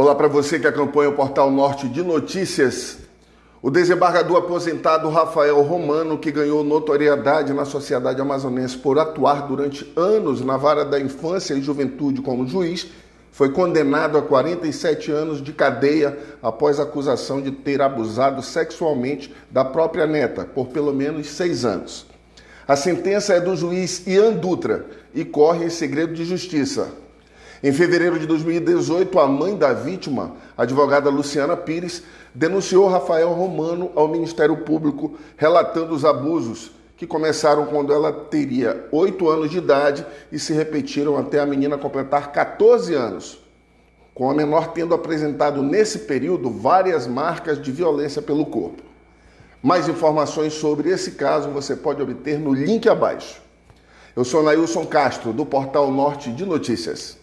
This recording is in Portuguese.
Olá para você que acompanha o Portal Norte de Notícias. O desembargador aposentado Rafael Romano, que ganhou notoriedade na sociedade amazonense por atuar durante anos na vara da infância e juventude como juiz, foi condenado a 47 anos de cadeia após acusação de ter abusado sexualmente da própria neta por pelo menos seis anos. A sentença é do juiz Ian Dutra e corre em segredo de justiça. Em fevereiro de 2018, a mãe da vítima, a advogada Luciana Pires, denunciou Rafael Romano ao Ministério Público, relatando os abusos que começaram quando ela teria 8 anos de idade e se repetiram até a menina completar 14 anos, com a menor tendo apresentado nesse período várias marcas de violência pelo corpo. Mais informações sobre esse caso você pode obter no link abaixo. Eu sou Nailson Castro, do Portal Norte de Notícias.